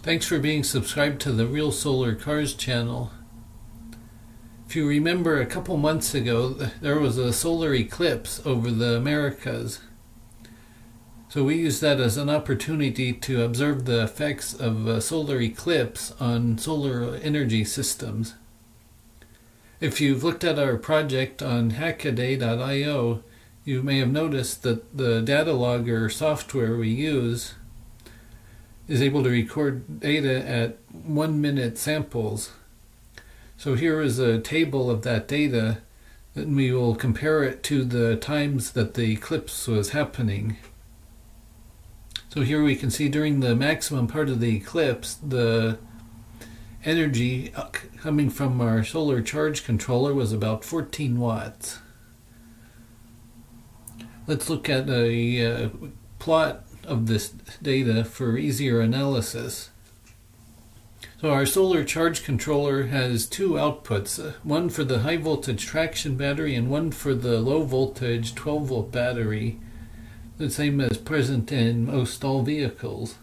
Thanks for being subscribed to the Real Solar Cars channel. If you remember a couple months ago, there was a solar eclipse over the Americas. So we used that as an opportunity to observe the effects of a solar eclipse on solar energy systems. If you've looked at our project on hackaday.io, you may have noticed that the data logger software we use is able to record data at one minute samples. So here is a table of that data and we will compare it to the times that the eclipse was happening. So here we can see during the maximum part of the eclipse the energy coming from our solar charge controller was about 14 watts. Let's look at a uh, plot of this data for easier analysis. So our solar charge controller has two outputs, uh, one for the high voltage traction battery and one for the low voltage 12 volt battery, the same as present in most all vehicles.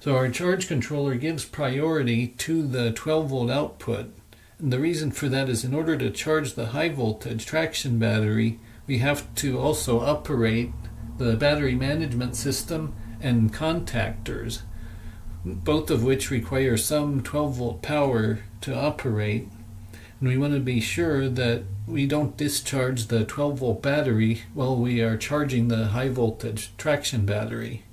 So our charge controller gives priority to the 12 volt output. And the reason for that is in order to charge the high voltage traction battery, we have to also operate the battery management system and contactors, both of which require some 12 volt power to operate. And we want to be sure that we don't discharge the 12 volt battery while we are charging the high voltage traction battery.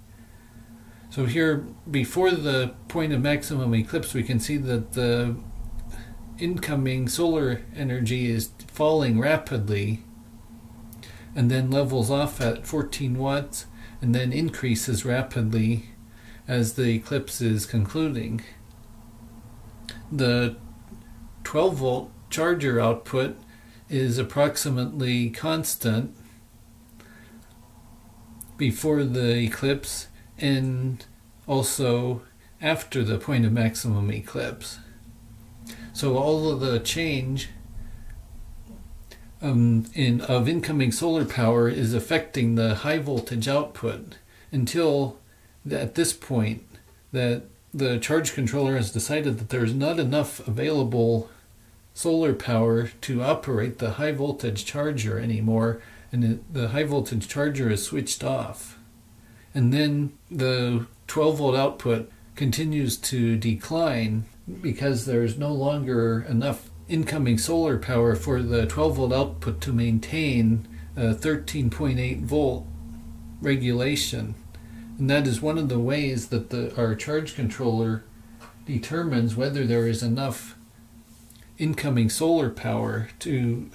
So here, before the point of maximum eclipse, we can see that the incoming solar energy is falling rapidly and then levels off at 14 watts and then increases rapidly as the eclipse is concluding. The 12 volt charger output is approximately constant before the eclipse and also after the point of maximum eclipse. So all of the change um, in, of incoming solar power is affecting the high voltage output until at this point that the charge controller has decided that there's not enough available solar power to operate the high voltage charger anymore and the high voltage charger is switched off. And then the 12 volt output continues to decline because there's no longer enough incoming solar power for the 12 volt output to maintain a 13.8 volt regulation. And that is one of the ways that the, our charge controller determines whether there is enough incoming solar power to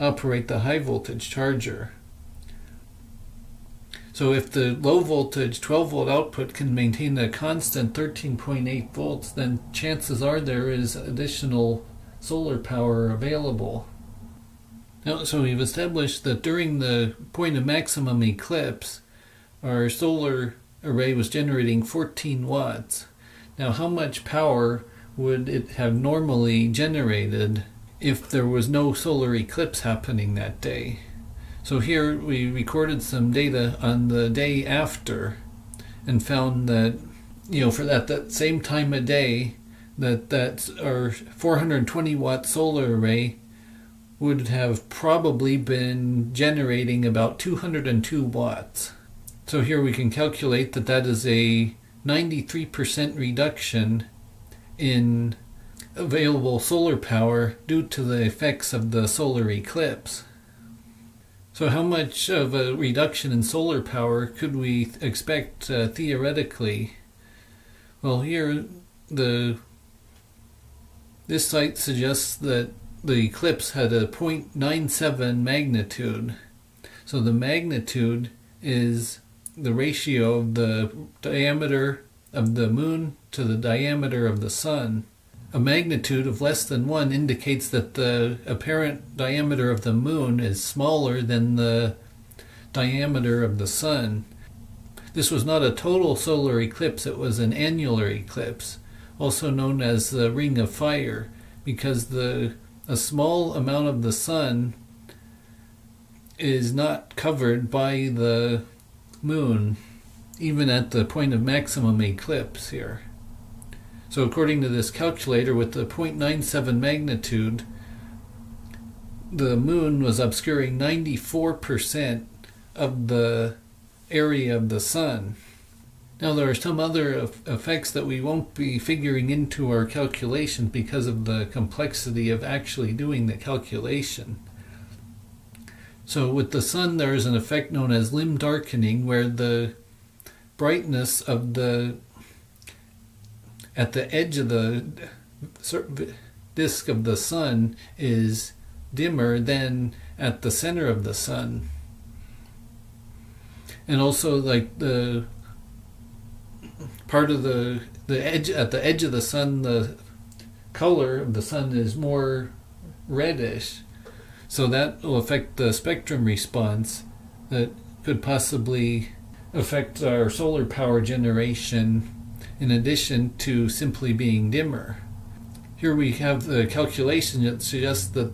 operate the high voltage charger. So if the low voltage 12 volt output can maintain a constant 13.8 volts, then chances are there is additional solar power available. Now, so we've established that during the point of maximum eclipse, our solar array was generating 14 watts. Now, how much power would it have normally generated if there was no solar eclipse happening that day? So here we recorded some data on the day after and found that, you know, for that, that same time of day, that that our 420 watt solar array would have probably been generating about 202 watts. So here we can calculate that that is a 93% reduction in available solar power due to the effects of the solar eclipse. So how much of a reduction in solar power could we expect uh, theoretically? Well, here the this site suggests that the eclipse had a 0.97 magnitude. So the magnitude is the ratio of the diameter of the moon to the diameter of the sun. A magnitude of less than 1 indicates that the apparent diameter of the moon is smaller than the diameter of the sun. This was not a total solar eclipse, it was an annular eclipse also known as the ring of fire, because the a small amount of the sun is not covered by the moon. even at the point of maximum eclipse here. So according to this calculator with the 0.97 magnitude, the moon was obscuring 94% of the area of the sun. Now, there are some other effects that we won't be figuring into our calculation because of the complexity of actually doing the calculation. So, with the sun, there is an effect known as limb darkening, where the brightness of the at the edge of the disk of the sun is dimmer than at the center of the sun. And also, like the part of the the edge at the edge of the sun, the color of the sun is more reddish, so that will affect the spectrum response that could possibly affect our solar power generation in addition to simply being dimmer. Here we have the calculation that suggests that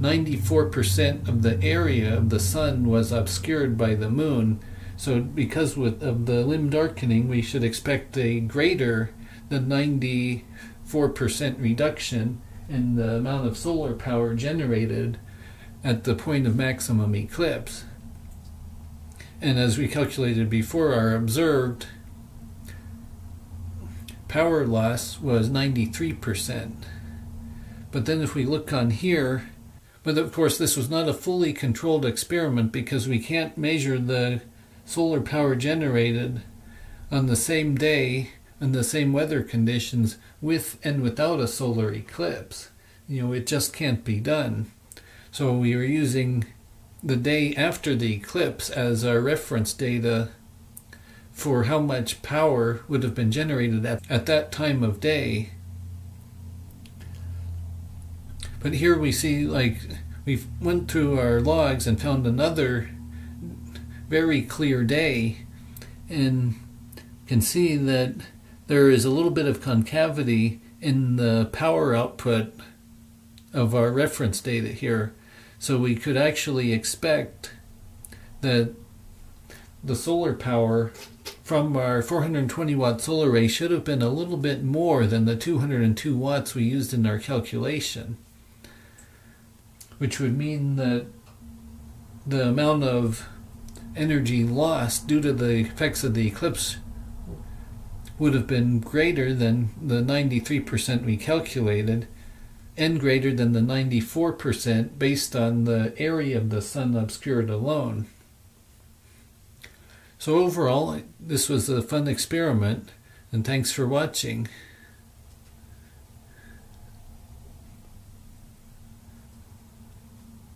94% of the area of the sun was obscured by the moon, so because with, of the limb darkening, we should expect a greater than 94% reduction in the amount of solar power generated at the point of maximum eclipse. And as we calculated before, our observed power loss was 93%. But then if we look on here, but of course this was not a fully controlled experiment because we can't measure the solar power generated on the same day in the same weather conditions with and without a solar eclipse. You know, it just can't be done. So we were using the day after the eclipse as our reference data for how much power would have been generated at, at that time of day. But here we see like we went through our logs and found another very clear day and can see that there is a little bit of concavity in the power output of our reference data here. So we could actually expect that the solar power from our 420 watt solar array should have been a little bit more than the 202 watts we used in our calculation, which would mean that the amount of energy lost due to the effects of the eclipse would have been greater than the 93% we calculated and greater than the 94% based on the area of the sun obscured alone. So overall, this was a fun experiment, and thanks for watching.